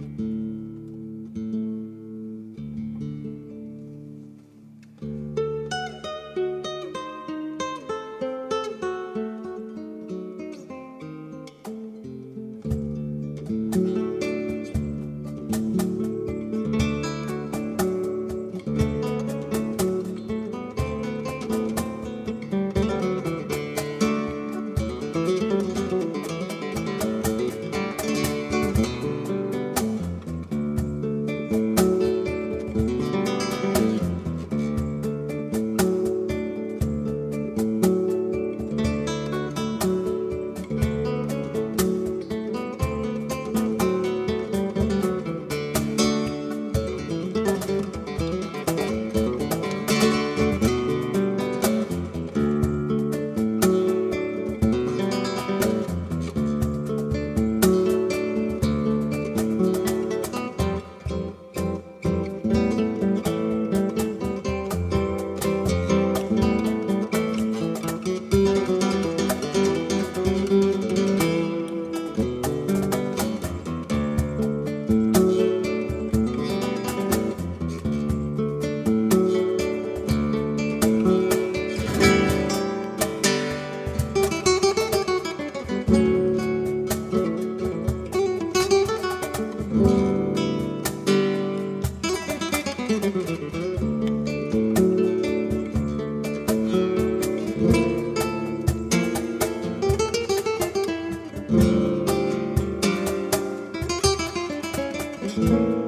thank you Thank you.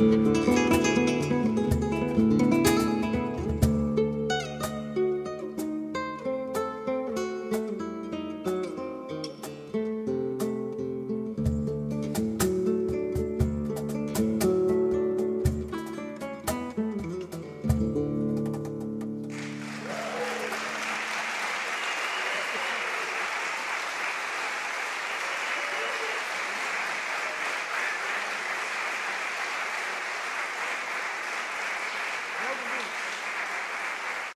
Gracias.